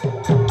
ជាប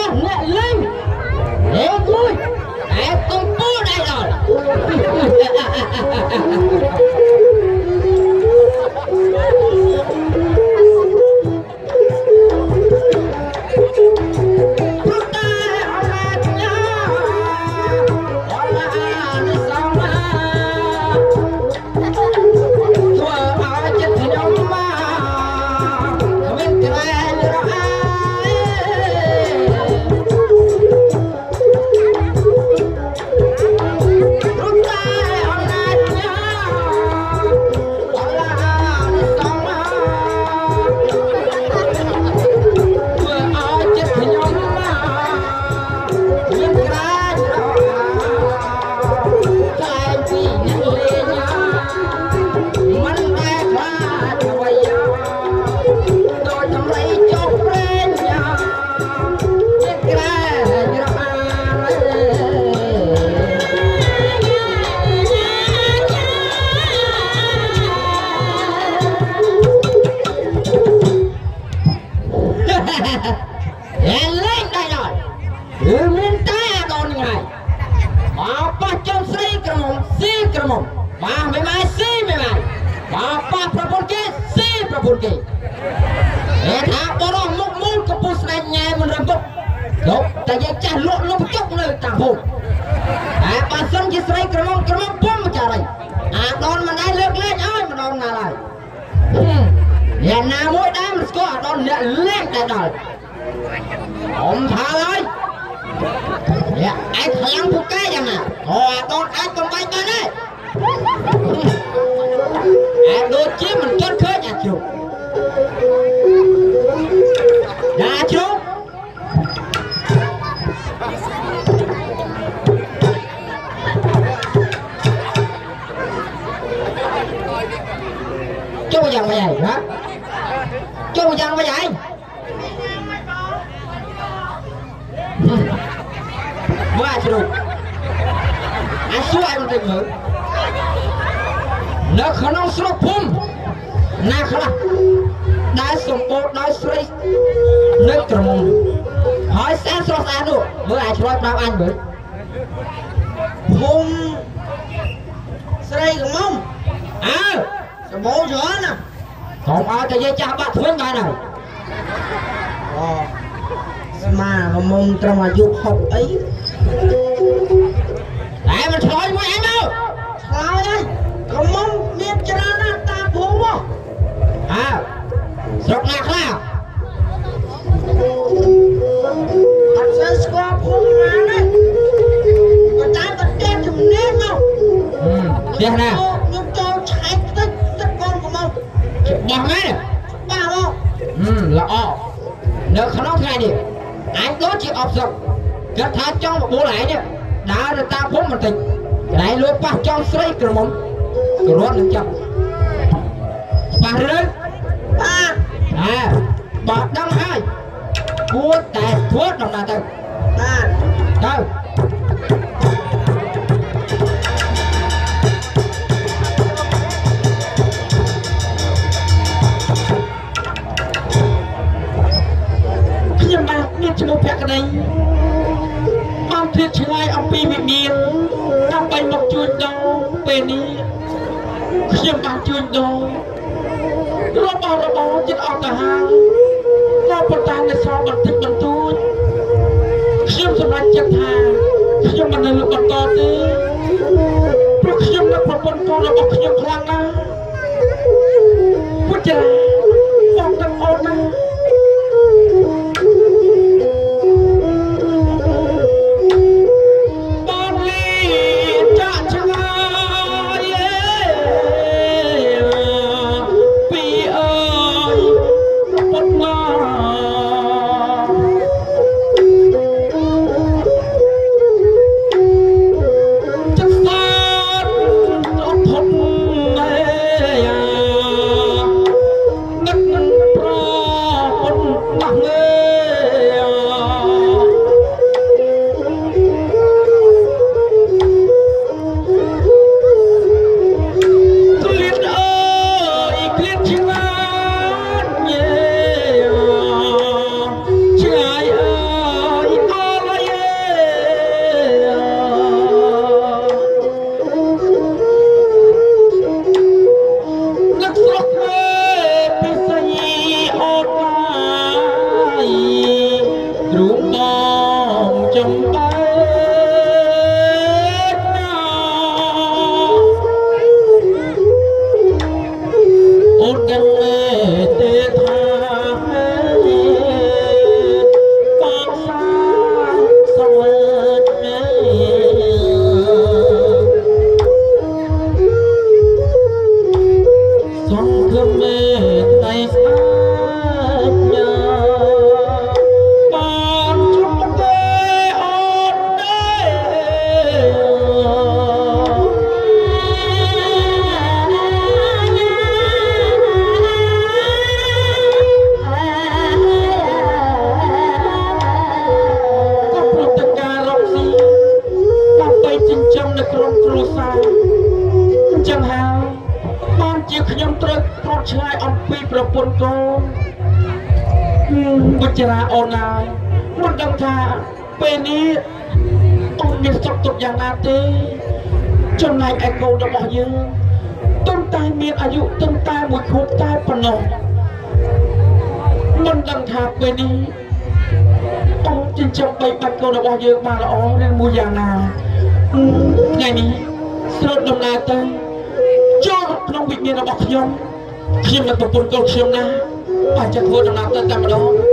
វាបរោះអ្នកលេងលេងមួ ទាន់ឃើញអាជ្រុកយ៉ាជ្រុកចូលយ៉ាងម៉េចឯងហ៎ចូលយ៉ាងម៉េច ណាខ្លះដែលសម្បូរដោយស្រីនៅក្រមុំហើយស្អាតស្រស់ស្អាតនោះមើលអាឆ្លោយប្រាប់អញមើលភូមិស្រីក្រមុំអើសម្បូរច្រើនណាកុំឲ្យតែយាយចាស់បាក់ធ្វិញបានហើយអូស្មាកមុំត្រឹមអាយុ60អីតែមិនឆ្លើយមួយអីមកឆ្លើយហើយកមុំមានច្រើនណាស់តាមភូមិមក អើស្រុកណាខ្លះអត់ស្គាល់ស្គាល់ភូមិណាទេក៏តែប្រទេសជំនាញមកផ្ទះណាខ្ញុំចូលឆែកទឹកទឹកកូនកមុំច្បាស់មែនច្បាស់មកហឹមល្អនៅក្នុងថ្ងៃនេះអញដូចជាអបសុកគាត់ថាចង់បបួលឯងនេះដើរទៅតាមភូមិបន្តិចកន្លែងលួចប៉ះចង់ស្រីក្រមុំក៏រត់នឹងចាប់ប៉ះរឿង បាទអើបើដឹងហើយគួរតែធ្វើដំណើរទៅបាទទៅខ្ញុំបាទមានឈ្មោះភក្តីអមព្រាបឆ្ងាយអំពីវិមានដើម្បីមកជួយដោពេលនេះខ្ញុំបានជួយដោ របស់របរចិត្តអត់ទៅហើយក៏ប៉ុន្តែនៅសល់បន្តិចបន្តួចខ្ញុំសម្រេចចិត្តថាខ្ញុំមិននៅលើបន្តទេព្រោះខ្ញុំនៅប្រពន្ធកូនរបស់ខ្ញុំខ្លាំងណាស់ពុទ្ធចា កឯកូនរបស់យើងទុំតែមានអាយុទុំតែមួយខួបតែប៉ុណ្ណោះមិនដឹងថាពេលនេះអូនចិញ្ចឹមបីបាច់កូនរបស់យើងបានល្អឬមួយយ៉ាងណាហឹមថ្ងៃនេះស្រុតដំណើរទៅចូលក្នុងវិញ្ញាណរបស់ខ្ញុំខ្ញុំនឹងប្រពន្ធកូនខ្ញុំណាអាចจะធ្វើដំណើរទៅតែម្ដង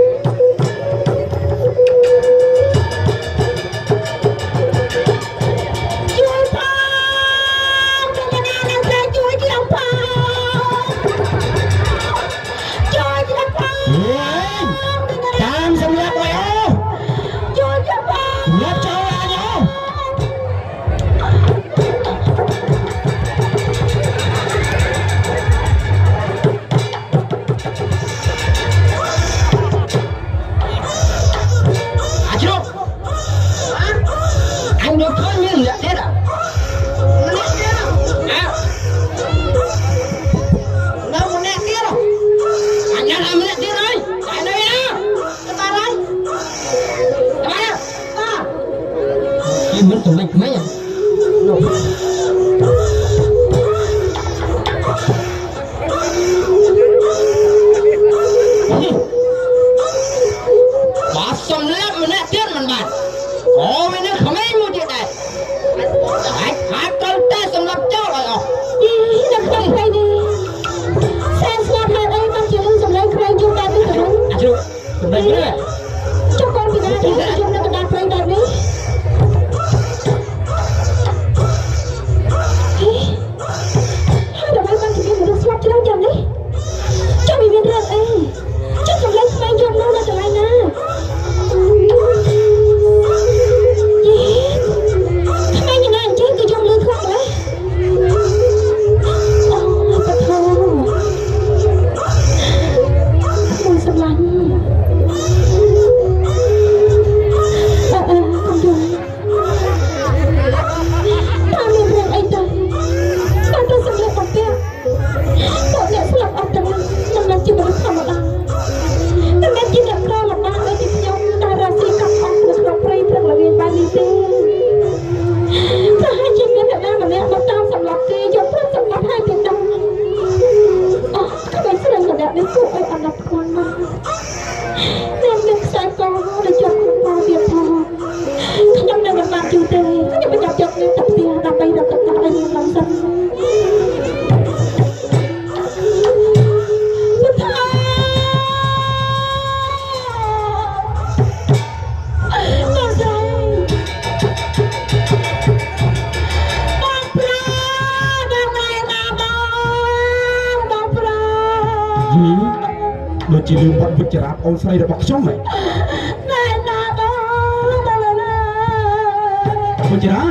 វិចារា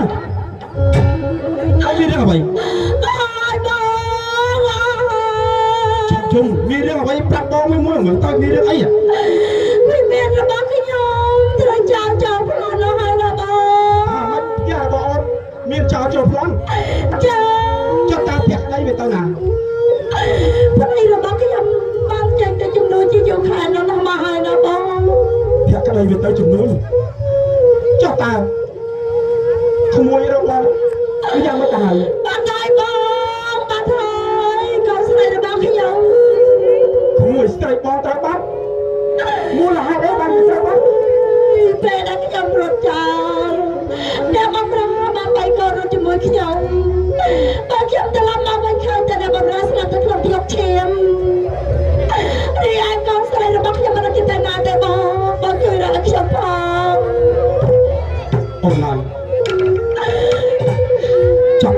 អត់មានរឿងអ្វីហើយបងជុំជុំមានរឿងអ្វីប្រាប់បងមួយមួយមើលតើមានរឿងអីហ៎វិមានរបស់ខ្ញុំត្រូវចោលចោលខ្លួននោះហើយណាបងអាមិនយ៉ាបងអូនមានចោលចូលប្លន់ចាចុះតើផ្ទះដីវាទៅណាព្រៃរបស់ខ្ញុំបានចេញទៅចំនួនជាយូរខែនោះណាស់មកហើយណាបងផ្ទះក្ដីវាទៅចំនួនចុះតើ ក្មួយរកបងគឺយ៉ាងម៉េចទៅហើយបានហើយបងបានហើយកូនស្រីរបស់ខ្ញុំក្មួយស្រីបងត្រូវបាត់មូលហេតុអីបានវាត្រូវបាត់ពេលដែលខ្ញុំរត់ចោលអ្នកបំរើបានបៃកូនរត់ជាមួយខ្ញុំបើខ្ញុំត្រឡប់មកវិញឃើញតែអ្នកបំរើស្លាប់ទៅក្នុងទីយកឈាម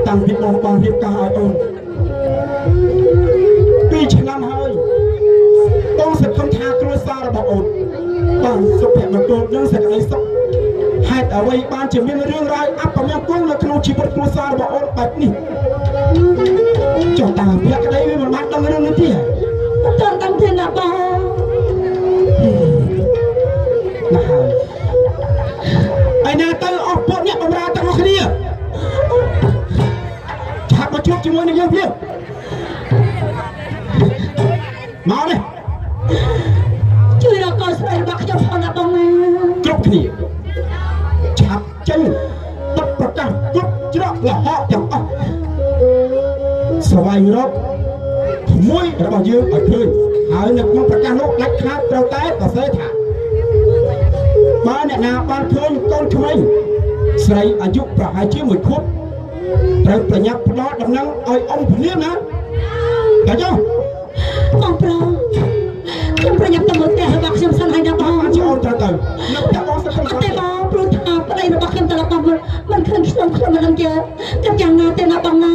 តាំងពីបងបានរៀបការឲ្យអូនពីរឆ្នាំហើយបងសង្ឃឹមថាគ្រួសាររបស់អូនបានសុភមង្គលនិងសេចក្តីសុខហេតុអ្វីបានជាមានរឿងរ៉ាវអពមង្គលនៅក្នុងជីវិតគ្រួសាររបស់អូនបែបនេះចុះតើភក្តីវាមិនបានដឹងរឿងនេះទេអត់ទាន់ដឹងទេណាបងណាស់ហើយឯណាទៅអស់ពួកអ្នកបម្រើទាំងអស់គ្នា ព្រាមកនេះជួយរកកូនស្រីរបស់ខ្ញុំផងណាបងណាគ្រប់គ្នាឆាប់ចេញបិទប្រកាសគ្រប់ច្រកលហកទាំងអស់ស្វែងរកក្មួយរបស់យើងឲ្យឃើញហើយនៅក្នុងប្រកាសនោះដាច់ខាតត្រូវតែសរសេរថាបើអ្នកណាបានឃើញកូនក្មេងស្រីអាយុប្រហែលជាមួយខួប ត្រូវប្រញាប់ផ្ដល់ដំណឹងឲ្យអ៊ំភ្លាមណាតែចុះបងប្រុសខ្ញុំប្រញាប់ទៅមើលផ្ទះរបស់ខ្ញុំសិនហើយណាបងបានជាអូនត្រូវទៅនៅផ្ទះបងសិនអត់ទេបងព្រោះថាប្តីរបស់ខ្ញុំត្រឡប់មកវិញមិនឃើញខ្ញុំខ្ញុំមិនដឹងទេតែយ៉ាងណាទេណាបងណា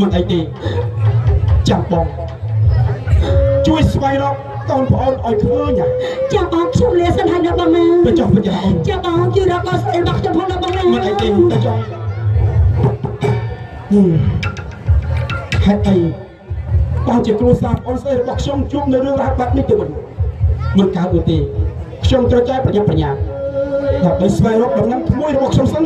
មិនអីទេចាំបងជួយស្វែងរកកូនប្អូនឲ្យឃើញណាចាបងខ្ញុំលាសិនហើយណាបងណាទៅចុះវិជ្ជាអូនចាបងជួយរកកូនស្រីរបស់ខ្ញុំផងណាបងណាមិនអីទេទៅចុះ ហឹមហេតុអីបានជាគ្រួសារអូនស្រីរបស់ខ្ញុំជួបនៅរឿងរ៉ាវបែបនេះទៅវិញមិនកើតនោះទេខ្ញុំត្រូវតែប្រយ័ត្នប្រញាប់ដើម្បីស្វែងរកដំណឹងក្មួយរបស់ខ្ញុំសិន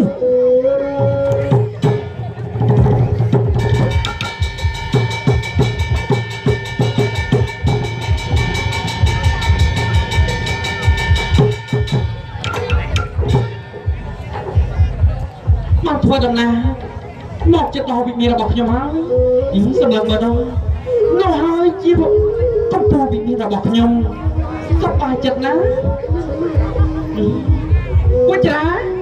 មកធ្វើដំណើរ មកចិត្តដល់វិមានរបស់ខ្ញុំហើយអីសម្លឹងមើលដល់នោះហើយជាកំពូលវិមានរបស់ខ្ញុំសប្បាយចិត្តណាស់អីពុច្រា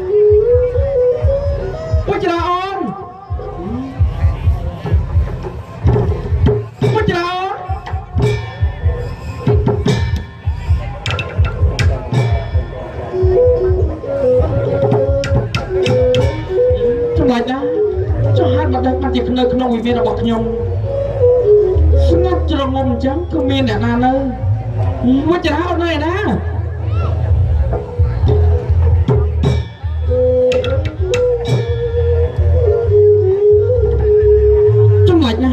ជានៅក្នុងវិមានរបស់ខ្ញុំស្ងាត់ជ្រងំអញ្ចឹងគឺមានអ្នកណានៅពុច្រាអូននៅឯណាចំណុចណា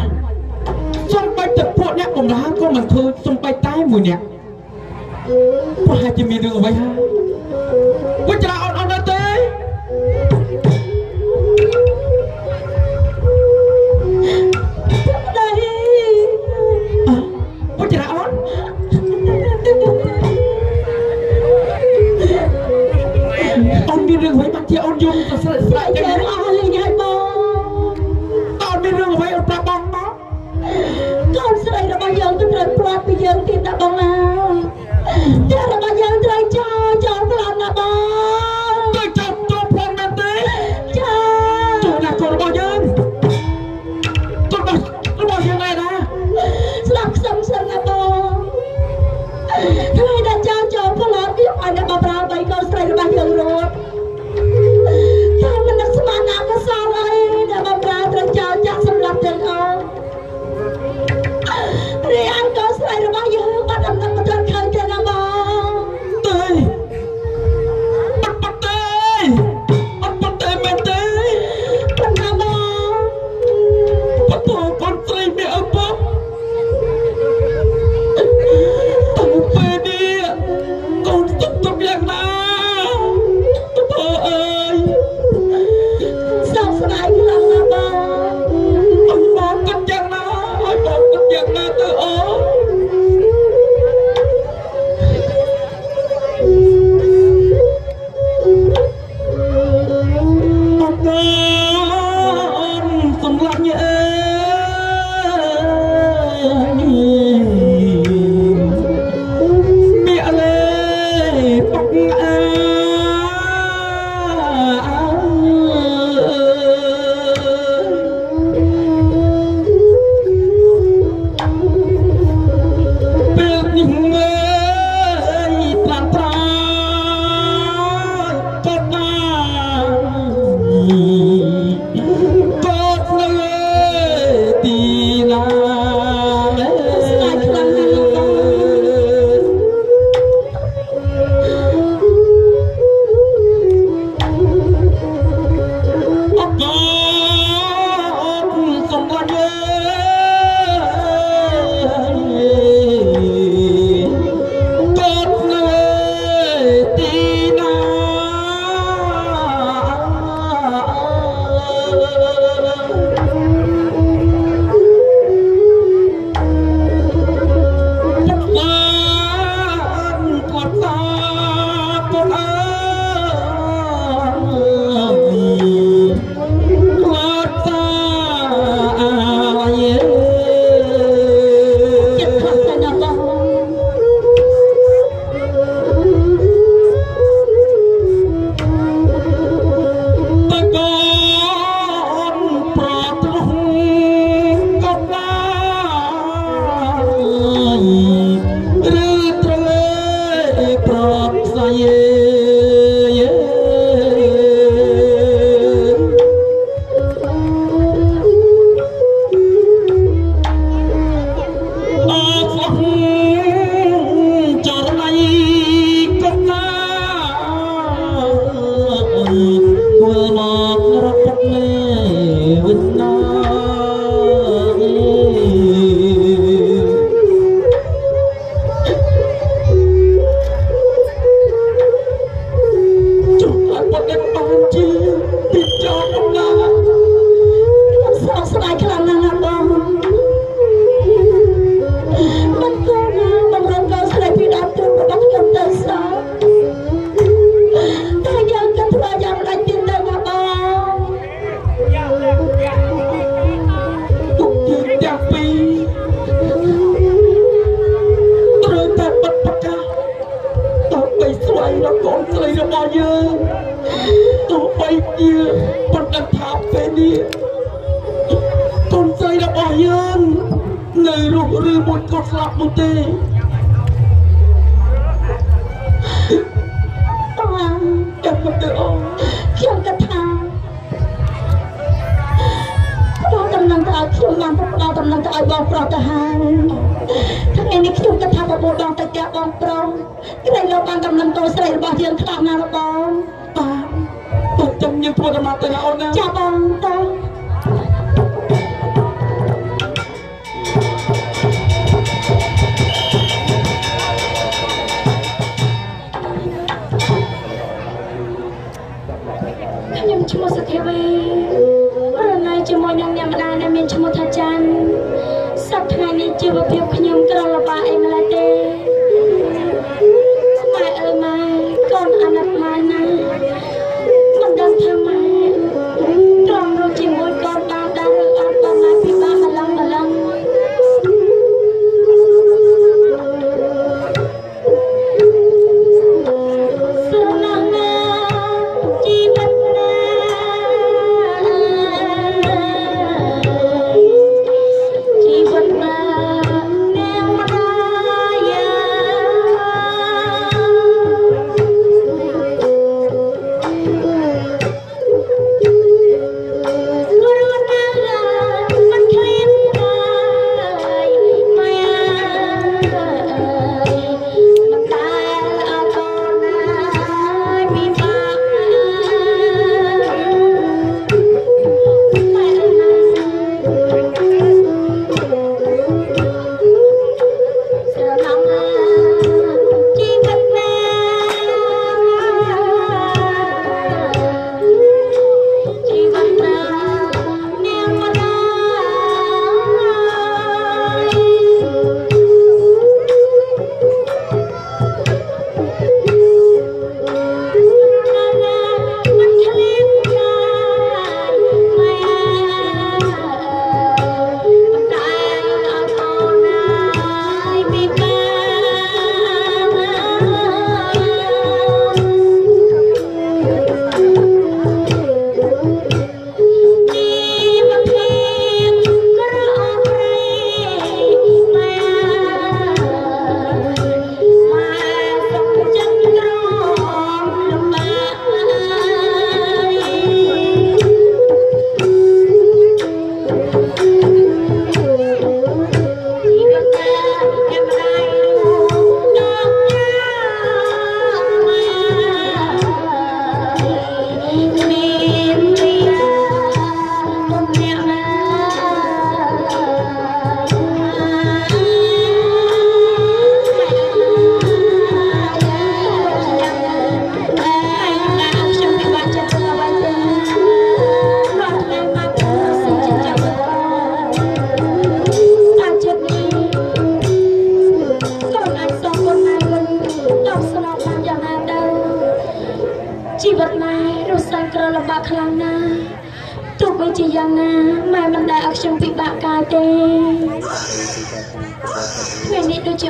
សំបីតែពួកអ្នកបំរើក៏មិនធ្វើសំបីតែមួយអ្នកប្រហែលជាមានរឿងអ្វីហើយ អូ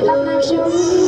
ថ្ងៃនេះដូ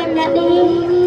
I Let me.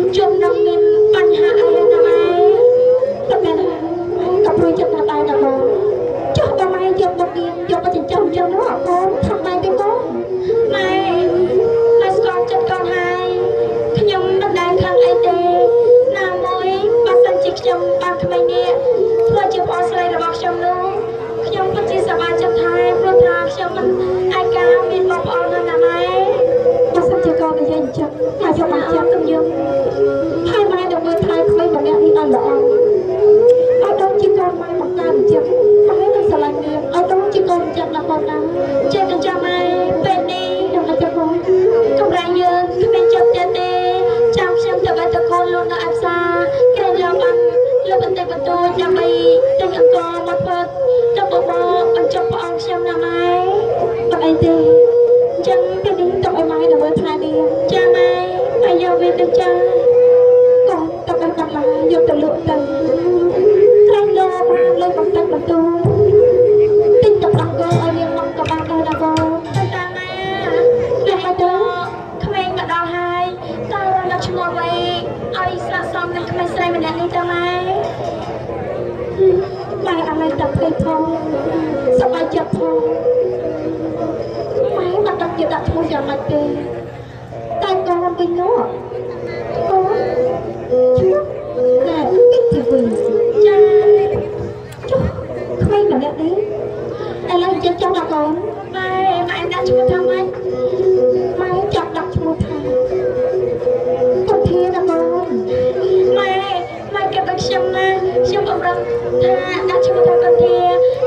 ថាដាក់ឈ្មោះថាកន្ធា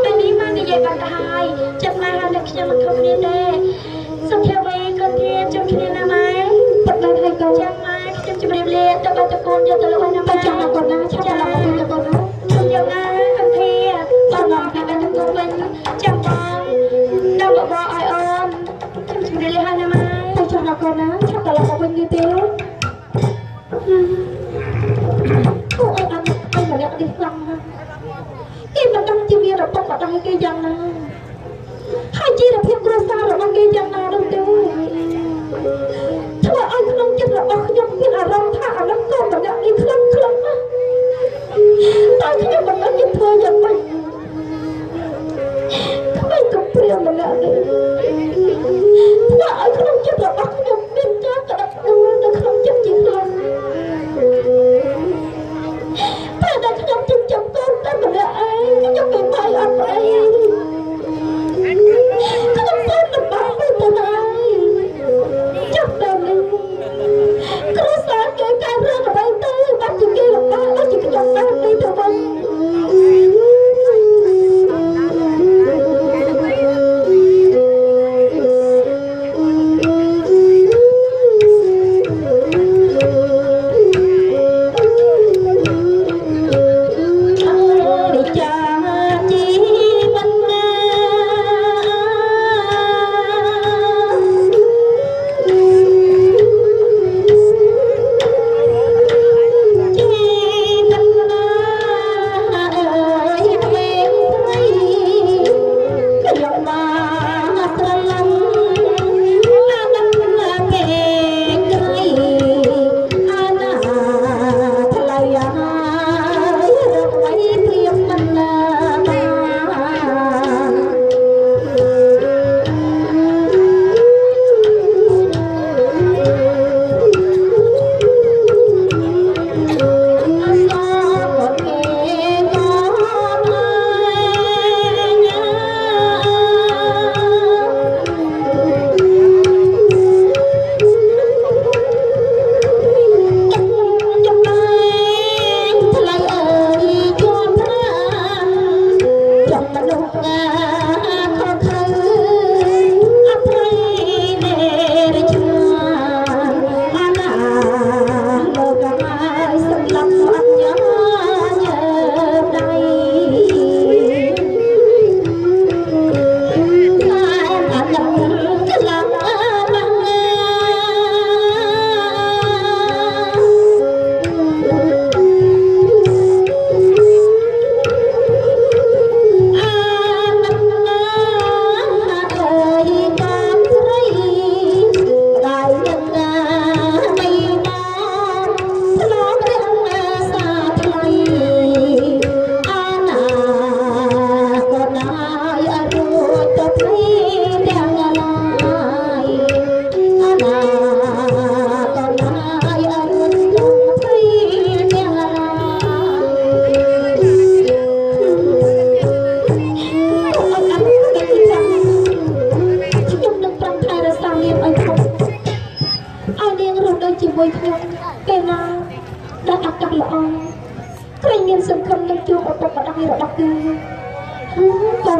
ពេលនេះមកនិយាយបាត់ទៅហើយចិត្តណាហើយតែខ្ញុំមិនខុសគ្នាទេសុភាវេកន្ធាជួបគ្នាណាម៉ែប៉ុន្តែហើយកូនចាំម៉ែខ្ញុំជម្រាបលាទៅបាត់តកូនយកទៅលោកណាម៉ែចាំដល់កូនណាឆាប់ដល់កូនទៅកូនណាខ្ញុំយកណាកន្ធាបាត់ដល់ពីបាត់តកូនវិញចាំបងដល់បបឲ្យអូនខ្ញុំជម្រាបលាហើយណាម៉ែទៅចាំដល់កូនណាឆាប់ដល់កូនវិញទៀតទេលោក Mm-hmm. trong tất trong cái dân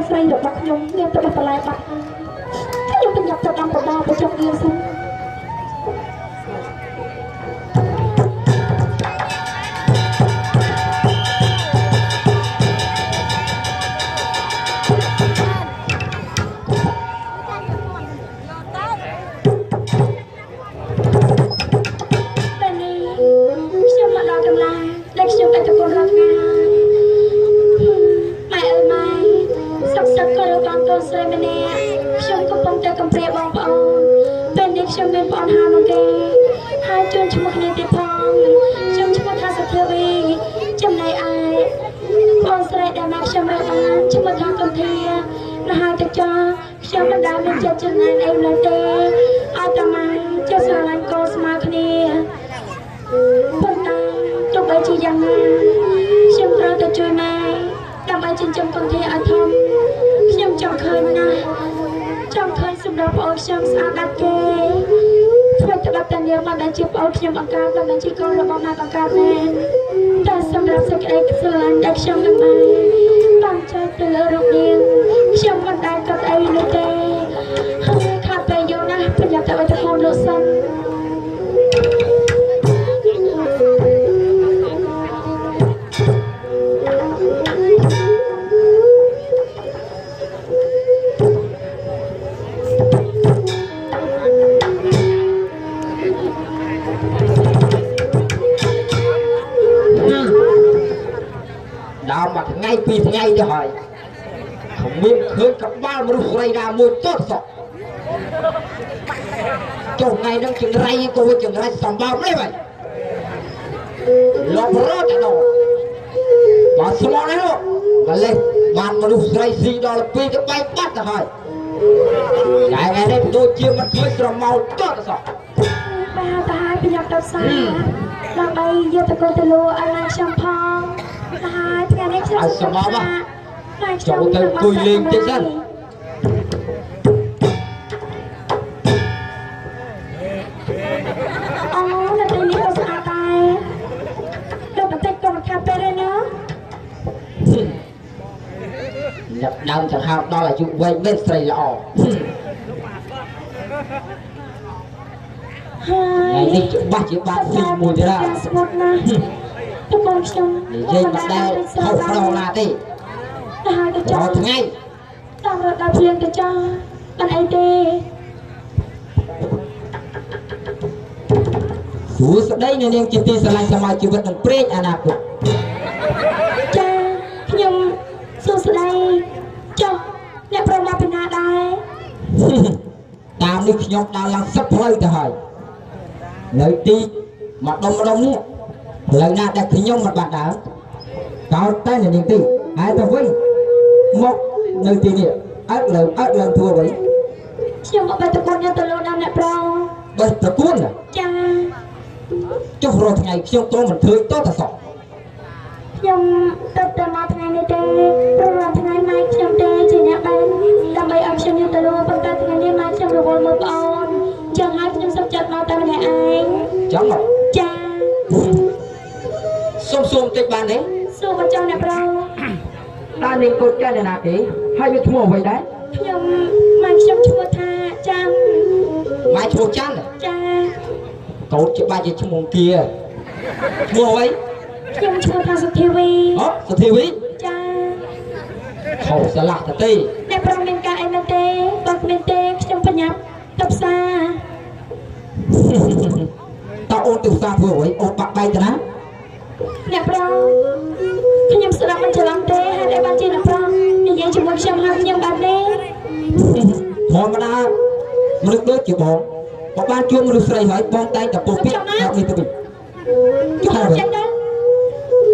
ស្រីរបស់ខ្ញុំមានទៅបន្លែបាត់ខ្ញុំទៅយកទៅដាំបដាទៅចុកវាសិន ស្រីម្នាក់ខ្ញុំកំពុងតែកំព្រាបងប្អូនពេលនេះខ្ញុំមានប្អូនហើយមកគេហើយជួនឈ្មោះគ្នាទៀតផងខ្ញុំឈ្មោះថាសធាវីចំណែកឯបងស្រីដែលមកខ្ញុំរើសបានឈ្មោះថាកំធានៅហើយទៅចោខ្ញុំមិនដែលមានចិត្តចំណានអីឡើយទេអត់តែម៉ែចេះស្រឡាញ់កូនស្មើគ្នាប៉ុន្តែទោះបីជាយ៉ាងណាខ្ញុំត្រូវតែជួយម៉ែដើម្បីចិញ្ចឹមកូនធាឲ្យធំខ្ញុំ ចង់ឃើញណាស់ចង់ឃើញសម្រាប់ប្អូនខ្ញុំស្អាតដាច់គេធ្វើទៅដល់តានាងបានដែលជាប្អូនខ្ញុំអង្ការបានដែលជាកូនរបស់ម៉ែអង្ការមែនតែសម្រាប់សេចក្តីស្រឡាញ់ដែលខ្ញុំនឹងម៉ែបានចែកទៅលើរូបនាងខ្ញុំមិនដែលកត់អីនោះទេហើយខាត់ពេលយូរណាស់ប្រយ័ត្នតែឲ្យទៅហូមលោកសិន ពីរថ្ងៃទៅហើយគ្មានឃើញកបាល់មនុស្សស្រីណាមួយទត់សក់ចុះថ្ងៃហ្នឹងចង្រៃក៏វាចង្រៃសម្បោកនេះវិញលោករត់ដល់បើស្មោះនេះមកលេសបានមនុស្សស្រីស៊ីដល់ពីរទៅបែកបាត់ទៅហើយតែថ្ងៃនេះដូចជាមិនឃើញស្រមោលទត់សក់បែរទៅហើយប្រញាប់ទៅសាដើម្បីយកទៅកូនទៅលូឲ្យឡើងខ្ញុំផងហើយ ថ្ងៃនេះខ្ញុំឡើងខ្ញុំចូលទៅអង្គុយលេងតិចសិនអូនៅទីនេះក៏ស្ទេណាអ្នកដើមចង្ហើមដល់អាយុវែងមែនស្រីល្អហើថ្ងៃយនេះច្បាស់ជាបាក់ស៊ីមួយទៀតហើយស្ងួតណាស់ទៅកូនខ្ញុំនិយាយមិនដែលខុសប្រងណាទេទៅហើយទៅចោរាលល់ថ្ងៃតាមរត់ដល់ភ្លៀងទៅចោលមិនអីទេសួស្ដីនៅនាងជាទីស្រឡាញ់សម័យជីវិតនិងព្រេងអនាគតចាខ្ញុំសួស្ដីចុះអ្នកប្រមាពីណាដែរតាមនេះខ្ញុំដើរឡើងសឹកផ្លូវទៅហើយនៅទីមកដុំម្ដុំនេះ ផ្លូវណាដែលខ្ញុំមិនបានដើរកោតតែនៅនាងទីហើយទៅវិញមកនៅទីនេះអត់ឡើងអត់ឡើងធួវិញខ្ញុំមកបែរទៅគាត់យកទៅលោកដល់អ្នកប្រងបើប្រគួនចាចុះរាល់ថ្ងៃខ្ញុំទៅមិនឃើញតតសក់ខ្ញុំទៅតែមកថ្ងៃនេះទេព្រោះរាល់ថ្ងៃម៉ែខ្ញុំទេជាអ្នកបែរដើម្បីឲ្យខ្ញុំយកទៅលោកប៉ុន្តែថ្ងៃនេះម៉ែខ្ញុំរវល់មើលប្អូនចឹងហើយខ្ញុំសុខចិត្តមកតែម្នាក់ឯងចឹងមកចា សុំសុំតិចបានទេសួរបញ្ចុះអ្នកប្រងតើនាងកូនចាស់ណាគេហើយវាឈ្មោះអ្វីដែរខ្ញុំម៉ែខ្ញុំឈ្មោះថាចាំម៉ែឈ្មោះច័ន្ទចាកូនច្បាស់ជាឈ្មោះគៀឈ្មោះអ្វីខ្ញុំឈ្មោះថាសុធីវីអូសុធីវីចាខុសឆ្លាស់ទៅទេអ្នកប្រងមានការអីមែនទេបើគ្មានទេខ្ញុំបញ្ញាប់ទៅផ្សារតើអូនទៅផ្សារធ្វើអ្វីអូនបាក់បែកទៅណា អ្នកប្រងខ្ញុំស្ដាប់មិនច្រឡំទេហេតុអីបានជាអ្នកប្រងនិយាយជាមួយខ្ញុំហើយខ្ញុំបែបនេះធម្មតាមនុស្សដូចជាបងបើបានជួបមនុស្សស្រីហើយបងតែងតែពោលពាក្យហៅនេះទៅវិញចុះចេញទៅ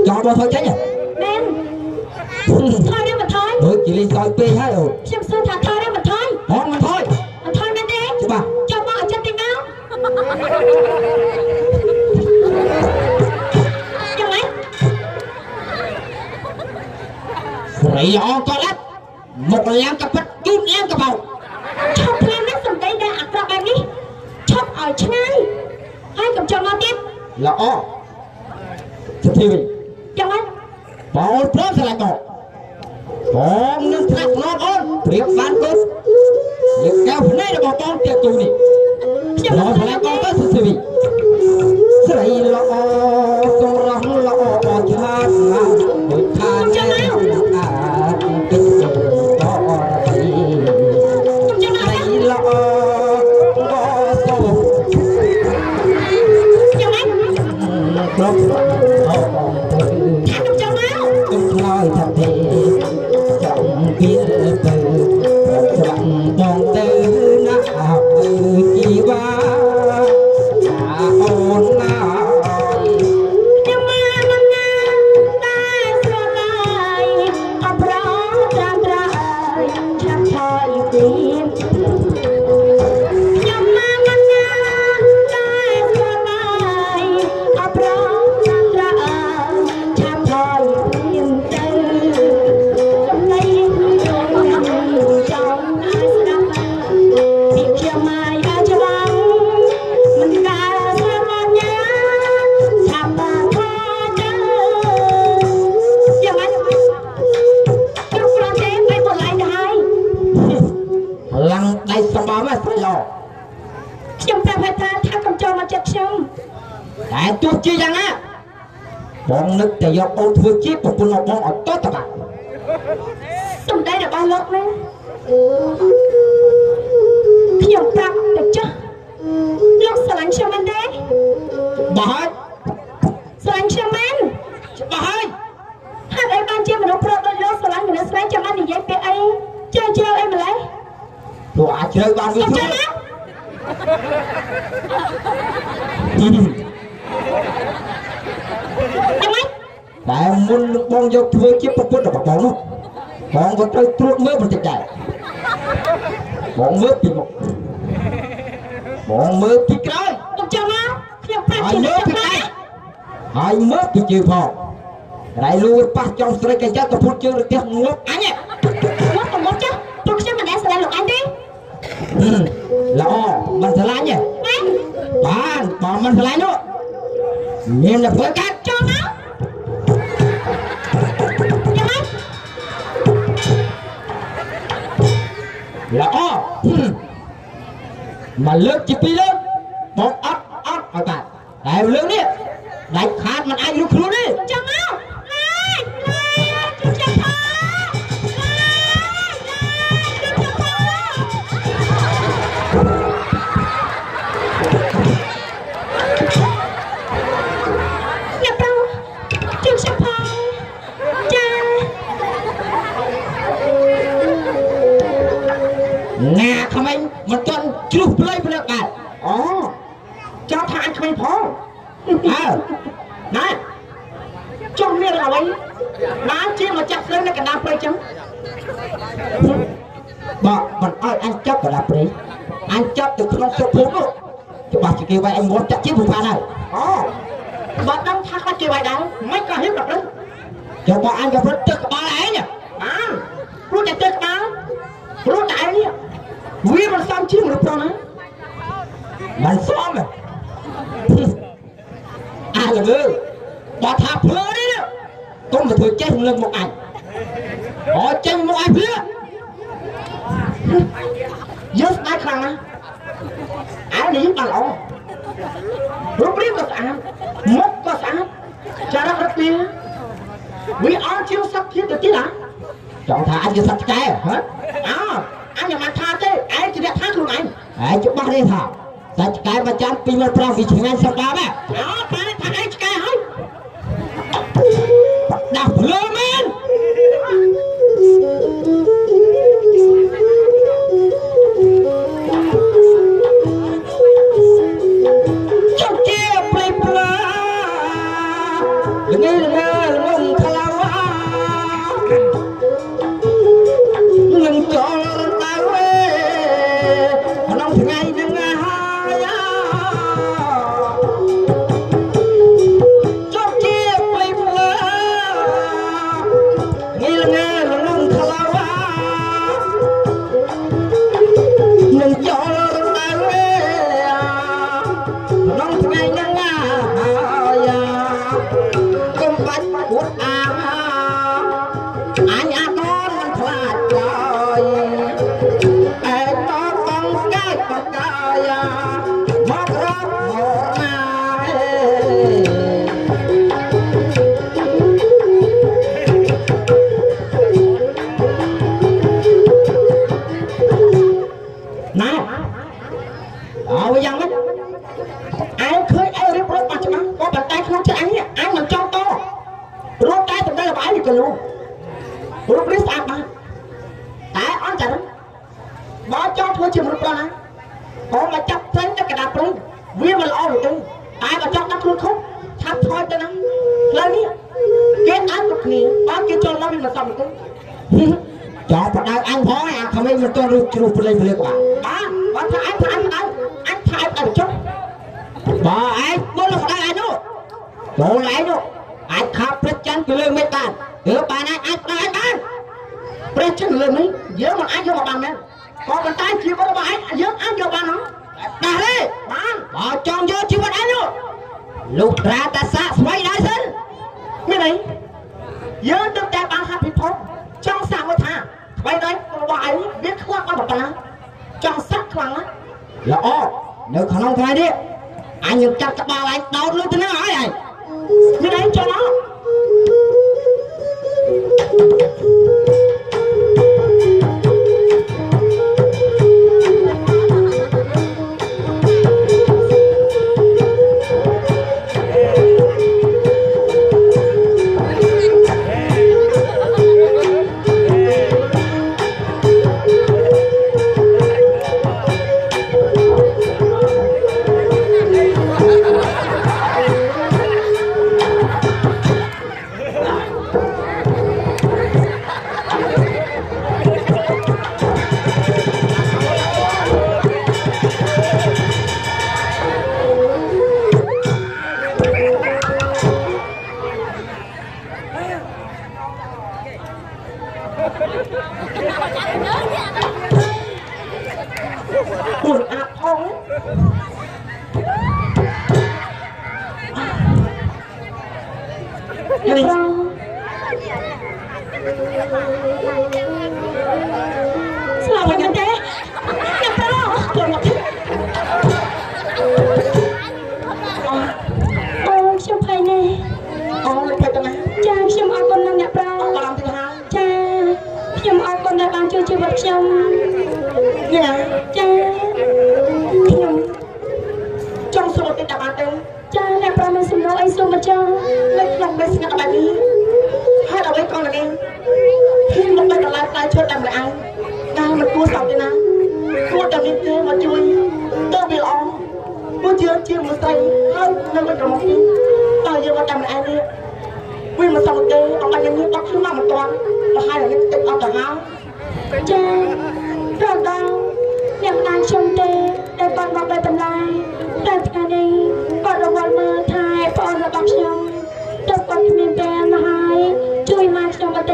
ចង់បងធ្វើចេញហ៎មែនថយឬមិនថយដូចជាលេងសើចពេកហើយអូនខ្ញុំសួរថាថយឬមិនថយបងមិនថយមិនថយមែនទេច្បាស់ចាំមកឲ្យចិត្តតិចមក រីអក៏ឡាប់មុខឡើងក៏ពិតជូតឡើងក៏បោកឈប់ព្រមណាសំដីដែលអាក្រក់បែបនេះឈប់ឲ្យឆ្ងាយហើយកុំចង់មកទៀតល្អទៅទីវិញចឹងហើយបងព្រមឆ្លាច់ក៏បងនឹងត្រាក់លោកអូនព្រៀបបានកូនយើងកៅភ្នែករបស់បងទៀតទូនេះខ្ញុំឆ្លាច់ក៏ទៅសុស្វីស្រីល្អសម្រាប់ល្អអត់ឆ្លាតណា បងមើលពីមុខបងមើលពីក្រោយខ្ញុំចង់ណាខ្ញុំប្រាប់ជូនខ្ញុំណាហើយមើលពីជើងផងក្រៃលូប៉ះចង់ស្រីកញ្ចក់ទៅពុតជើងរទេសងប់អញមកទៅមកចាព្រោះខ្ញុំមិនដែលស្ដាប់លោកអញទេល្អមិនឆ្លាញ់ទេបានបើមិនឆ្លាញ់នោះមានតែធ្វើកា មកលើកជាពីរលើកមកអត់អត់ឲ្យបាត់តែលើកនេះដាច់ខាតមិនអាចរੂកខ្លួនទេ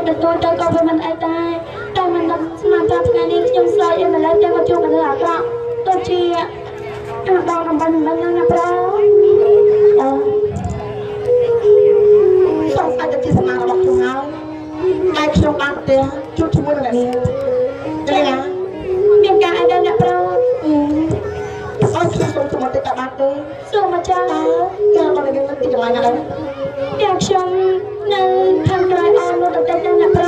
ខ្ញុំបន្តិចបន្តួចទៅក៏វាមិនអីដែរតែមិនដឹងស្មានថាថ្ងៃនេះខ្ញុំស្រោចអីម្ល៉េះតែមកជួបមនុស្សអាក្រក់ទៅជាអាបងកំបាញ់មិនដឹងណាប្រអូសង្ស័យតែជាសំណាងរបស់ខ្ញុំហើយតែខ្ញុំបានប្រទេសជួបជាមួយនឹងអ្នកនេះ ខ្ញុំសូមសុំបន្តិចតើបានទេសូមមកចាតើគេមកនេះមិនទីកន្លែងណាដែរអ្នកខ្ញុំនៅខាងក្រោយអននោះបន្តិចដែរអ្នកប្រ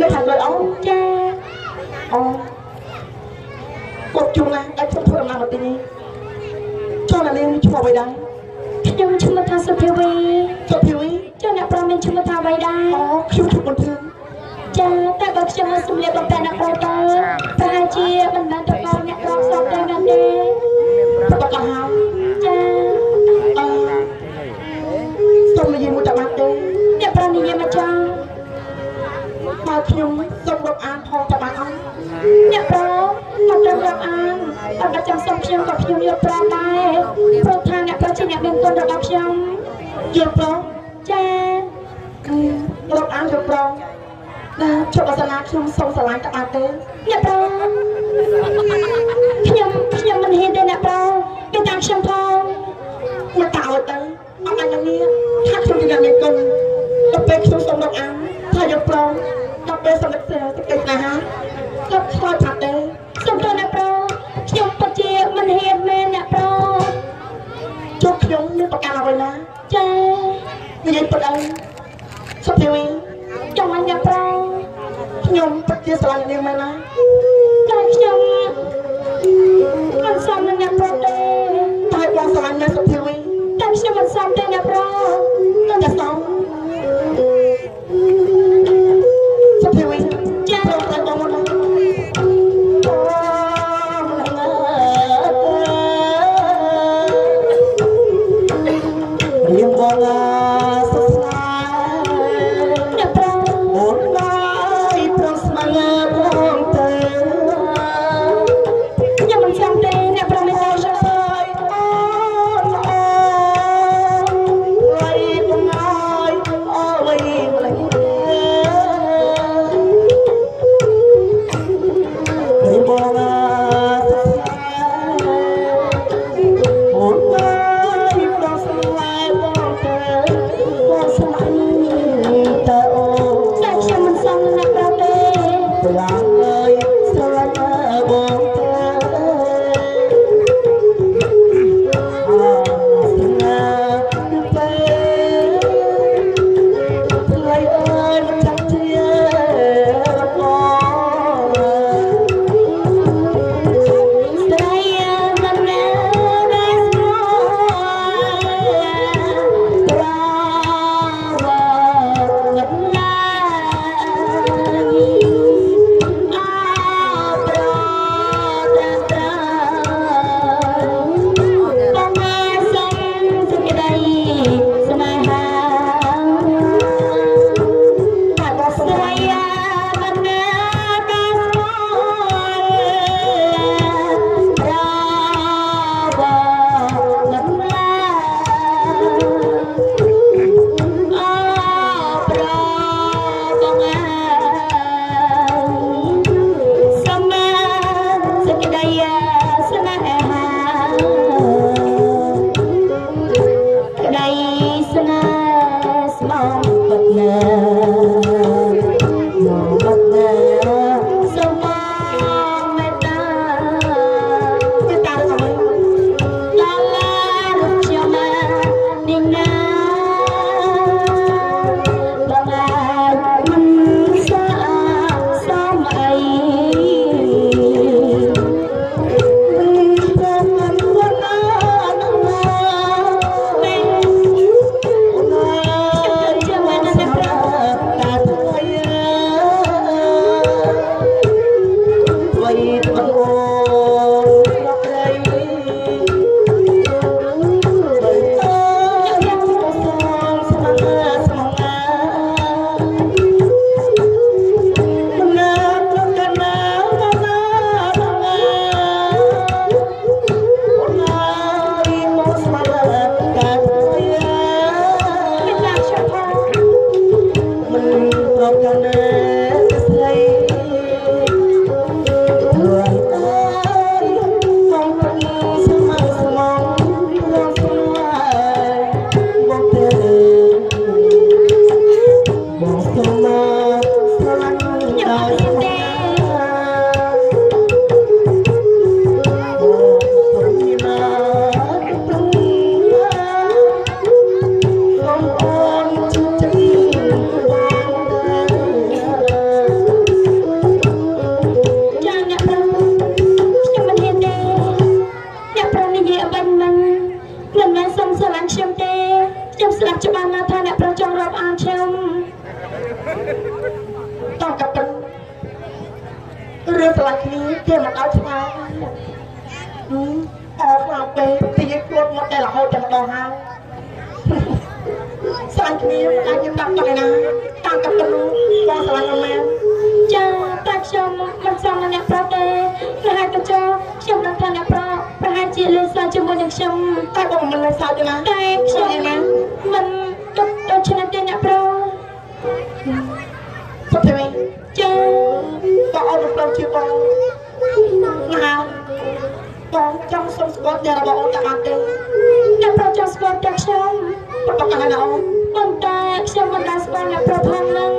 នៅខាងលើអូចាអូគាត់ជួងណាតែខ្ញុំធ្វើដំណើរមកទីនេះចូលណានាងឈ្មោះអ្វីដែរខ្ញុំឈ្មោះថាសុភាវីសុភីវីចាអ្នកប្រមានឈ្មោះថាអ្វីដែរអូខ្ញុំឈ្មោះបុនធឿនចាតែបើខ្ញុំមកសម្លៀកបំពាក់អ្នកប្រទៅប្រហែលជាមិនមែនទៅដល់អ្នករកសពទេមែនទេ ប្រកបទៅហើយចាអឺសូមនិយាយមួយតើបានទេអ្នកប្រនិយាយមកចាបើខ្ញុំសូមរាប់អានផងតើបានអត់អ្នកប្រមកទៅរាប់អានអត់ចាំសុំខ្ញុំក៏ខ្ញុំយល់ព្រមដែរព្រោះថាអ្នកប្រជាអ្នកមានគុណរបស់ខ្ញុំយល់ព្រមចារាប់អានយល់ព្រម ណាជប់អាសាឡាខ្ញុំសូមស្រឡាញ់តបានទេអ្នកប្រខ្ញុំខ្ញុំមិនហ៊ានទេអ្នកប្រគេតាមខ្ញុំផងមកតោតទៅអត់អញនេះថាខ្ញុំជាអ្នកគុណដល់ពេលខ្ញុំសូមដល់អានថាយកប្រងដល់ពេលសម្រាប់ព្រះទឹកឯណាហាដល់ឆ្លើយប្រាប់ទេខ្ញុំទៅអ្នកប្រខ្ញុំពិតជាមិនហ៊ានមែនអ្នកប្រជប់ខ្ញុំមានប្រកាសអ្វីណាចានិយាយពិតអីសុភីវីចង់ឲ្យអ្នកប្រង ខ្ញុំពិតជាស្រឡាញ់នាងមែនណាតែខ្ញុំមិនសមនឹងអ្នកប្រុសទេតែបងស្រឡាញ់អ្នកសុភីតែខ្ញុំមិនសមទេអ្នកប្រុសតែសម Woo! មិនឲ្យឆ្លើយអើខ្លាពេលទីខ្លួនមកតែរហូតតែម្ដងហើយស្រាញ់គ្នាតែខ្ញុំដាក់ទៅណាតាំងកាប់ទៅនោះបងស្រឡាញ់ម៉ែចាតែខ្ញុំមិនស្រឡាញ់អ្នកប្រុសទេប្រហែលទៅចូលខ្ញុំនឹងថាអ្នកប្រុសប្រហែលជាលើស្លាជាមួយនឹងខ្ញុំតែបងមិនលើស្លាទេណាតែខ្ញុំមិនទុកដូចឆ្នាំទេអ្នកប្រុសសុខទេចាបងអរគុណជាបង មកបងចង់សុំស្គាល់តែរបស់អូនតែបានទេអ្នកប្រុសចង់ស្គាល់តែខ្ញុំប៉ុន្តែណាអូនប៉ុន្តែខ្ញុំមិនបានស្គាល់អ្នកប្រុសផងនឹង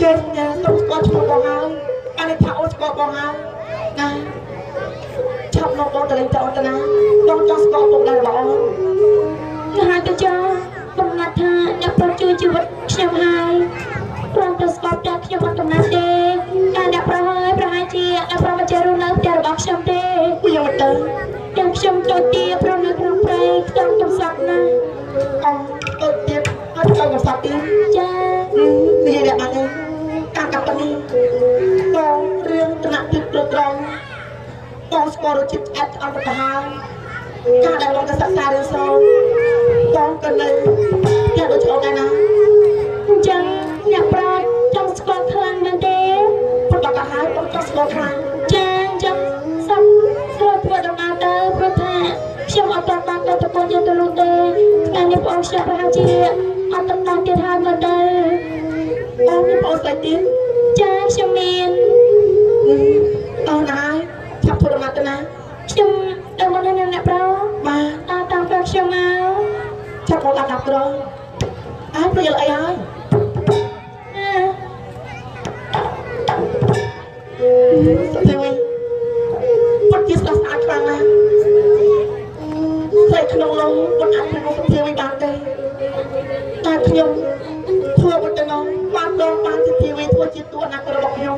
គេទៅស្គាល់ឈ្មោះបងហើយអានេះថាអូនស្គាល់បងហើយណាឆាប់មកបងតលេងទៅអូនទៅណាបងចង់ស្គាល់ពុកដែររបស់អូនណាហើយទៅចាបំណាត់ថាអ្នកប្រុសជួយជីវិតខ្ញុំហើយ ព្រមទៅស្បប់តែខ្ញុំអត់កំណត់ទេតែអ្នកប្រុសហើយប្រហែលជាអ្នកប្រុសមិនចេះរស់នៅផ្ទះរបស់ខ្ញុំទេពួកយ៉ាងមិនទៅទាំងខ្ញុំទៅទីប្រនៅក្នុងព្រៃខ្ទង់កំសត់ណាស់អូទៅទៀតអត់ទៅកំសត់ទៀតចានិយាយបានទេតាមកាប់ទៅនេះបងរឿងឋានៈទឹកត្រត្រង់បងស្គាល់រសជាតិឆ្អែតអត់ទៅហើយការដែលបងទៅសិក្សារៀនសូត្របងក៏នៅតែដូចអូនដែរណាអញ្ចឹង អ្នកប្រុសចង់ស្គាល់ខ្លាំងមែនទេបងដល់ទៅហើយបងចង់ស្គាល់ខ្លាំងចាអញ្ចឹងសុំស្រួលធ្វើដំណើរទៅព្រោះថាខ្ញុំអត់បានបានទៅប្រពន្ធយកទៅនោះទេថ្ងៃនេះបងខ្ញុំប្រហែលជាអត់តំណទៀតហើយមើលទៅបងមានបងស្រីទៀតចាខ្ញុំមានអូនហើយឆាប់ធ្វើដំណើរទៅណាខ្ញុំទៅមកនៅអ្នកប្រុសបាទតាមតាមប្រុសខ្ញុំមកចាប់បងដាក់ដាក់ត្រង់អើព្រយល់អីហើយ ខ្ញុំធ្វើមិនទៅនោះបានដងបានសុខទេវិញធ្វើជាតួអនាគតរបស់ខ្ញុំ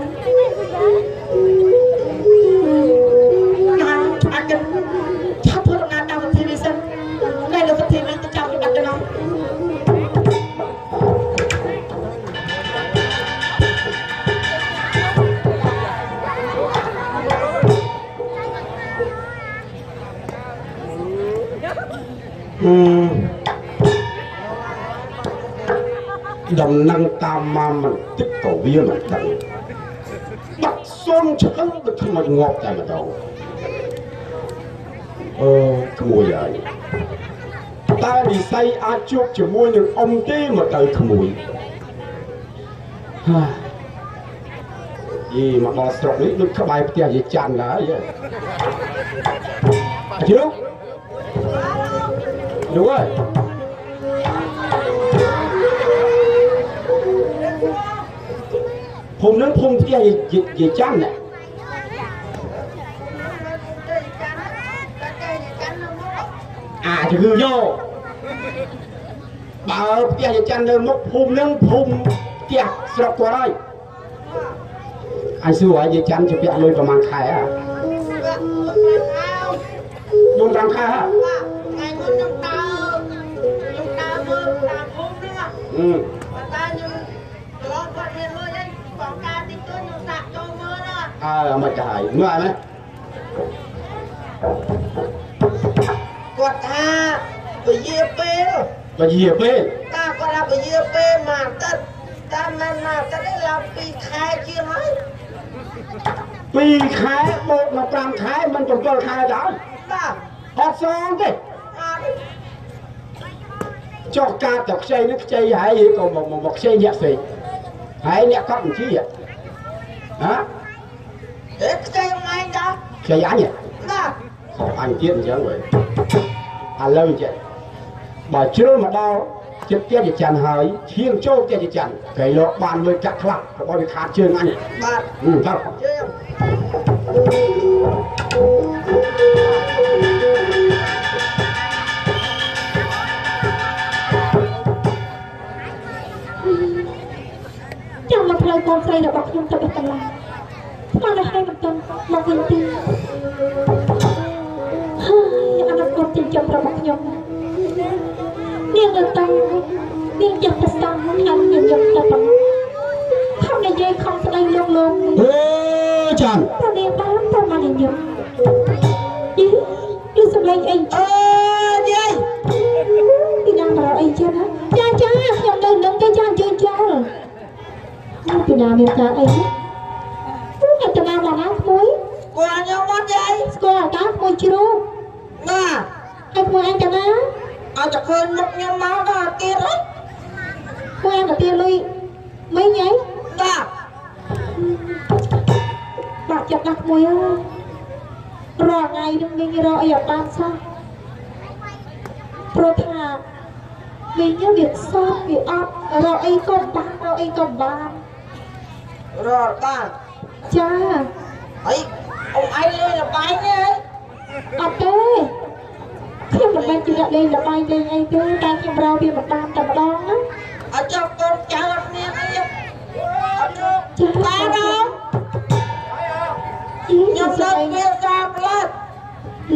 មមកមិនតិចក៏វាមិនដឹងបាត់សុនឆ្អឹងដូចខ្មោចងាប់តែម្ដងអឺក្មួយហើយតើនិស័យអាចជួបជាមួយនឹងអ៊ំទេមកទៅក្មួយហាយីមកដល់ស្រុកនេះដូចក្បែរផ្ទះយាយច័ន្ទដែរហ៎អជិលោកលោកអើយ ភូមិនឹងភូមិផ្ទះយាយយាយច័ន្ទណែអាចគឺយកបើផ្ទះយាយច័ន្ទនៅមុខភូមិនឹងភូមិផ្ទះស្រុកគាត់ហើយអញសួរឲ្យយាយច័ន្ទជាពាក់លុយប្រហែលខែហ៎4 5ខែហ៎អឺអើមិនទៅ ហើយមើលអីមែនគាត់ថាពជាពេលបើយាពេកតាគាត់ថាពជាពេលមួយអាទិត្យតាមមិនមួយអាទិត្យឯងឡើង2ខែជាងហើយ2ខែបូកមក5ខែមិន7ខែដល់បាទអត់សងទេអត់ចុះការទៅខ្ចីនេះខ្ចីហើយក៏មកមកខ្ចីអ្នកផ្សេង ហើយអ្នកកត់បញ្ជីហ៎អេខ្ចីថ្ងៃដល់ខ្ចីអញហ៎បាទខំអញទៀតអញ្ចឹងវិញឥឡូវចេះបើជ្រុលមកដល់ចិត្តទៀតជាច័ន្ទហើយឈៀងចូលទៀតជាច័ន្ទគេលោកបានលុយកាក់ខ្លះរបស់វាខាតជើងអញបាទហឹមដល់ជឿចាំ មកផ្លូវកូនស្រីរបស់ខ្ញុំទៅបិទកន្លះស្មានតែឲ្យមិនទាន់មកវិញទេហើយអនាគតចិញ្ចឹមរបស់ខ្ញុំនាងនៅតាំងនាងយកទៅស្ទង់ហើយនាងយកទៅប៉ុណ្ណឹងខំនិយាយខំស្ដីលោកលោកអេច័ន្ទតើនាងបានទៅមកនាងយកយីគឺសម្លេងអីអើយាយពីណាមកអីចឹងហ៎ចាចាខ្ញុំនៅនឹងទេចាយើងចូល ពីណាមានការអីខ្ញុំទៅណាមកណាក្មួយគាត់ខ្ញុំមកយាយស្គាល់តាក្មួយជ្រូកបាទហើយក្មួយអញទៅណាអត់តែឃើញមុខខ្ញុំមកដល់ទៀតហើយក្មួយអញទៅទាលុយមិញហីបាទបាក់ចិត្តណាស់ក្មួយអើយរាល់ថ្ងៃនឹងវិញរកអីអត់បានសោះព្រោះថាវិញវាខ្សត់វាអត់រកអីក៏បានរកអីក៏បាន រត់បាទចាអីអ៊ំឯងលេងល្បែងទេអត់ទេខ្ញុំមិនមែនជាអ្នកលេងល្បែងលេងអីទេតែខ្ញុំរកវាមិនបានតែម្ដងណាអត់ចង់កូនចៅអត់មានអីទេអត់យកចាបានអត់ខ្ញុំខ្ញុំលើលើកវាសាផ្លាត់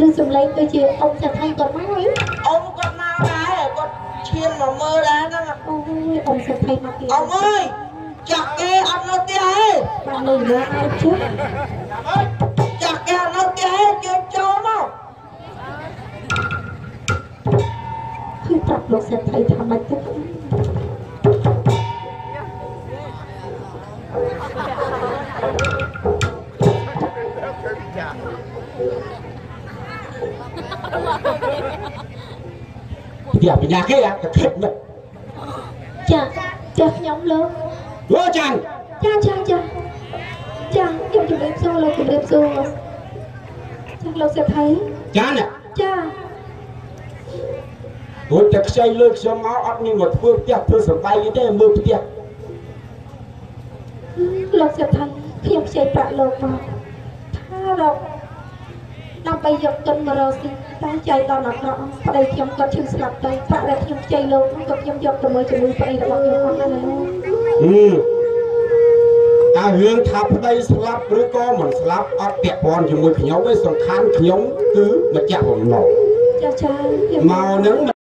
លឺសំឡេងដូចជាអ៊ំចាត់ឲ្យគាត់មកហើយអ៊ំគាត់មកដែរគាត់ឈានមកមើលដែរហ្នឹងអូយអ៊ំសុភ័យមកទៀតអ៊ំអើយ ចាក់គេអត់នៅផ្ទះទេបានលឺណាអត់ជិះចាក់គេអត់នៅផ្ទះទេគេចូលមកគឺប្រា ប់លោកសេដ្ឋីថាម៉េចទៅផ្ទះបញ្ញាគេអាទៅខិតមិនចាចាខ្ញុំលោកលោចាន់ចាចាចាចាខ្ញុំជម្រាបសួរលោកជម្រាបសួរចាលោកសេដ្ឋីចាន់ចារួចតែខ្ចីលើខ្ញុំមកអត់មានមកធ្វើផ្ទះធ្វើសបាយទេមើលផ្ទះលោកសេដ្ឋីខ្ញុំខ្ចីប្រាក់លោកមកថារក ដើម្បីយកទុនមករកស៊ីតែចៃដល់អាក្រក់ប្តីខ្ញុំគាត់ឈឺស្លាប់ទៅប្រាក់ដែលខ្ញុំខ្ចីលោកនោះក៏ខ្ញុំយកទៅមើលជំងឺប្តីរបស់ខ្ញុំអត់ដែរលោកហឹមអារឿងថាប្តីស្លាប់ឬក៏មិនស្លាប់អត់ពាក់ព័ន្ធជាមួយខ្ញុំទេសំខាន់ខ្ញុំគឺម្ចាស់បំណុលចាចាខ្ញុំមកនឹង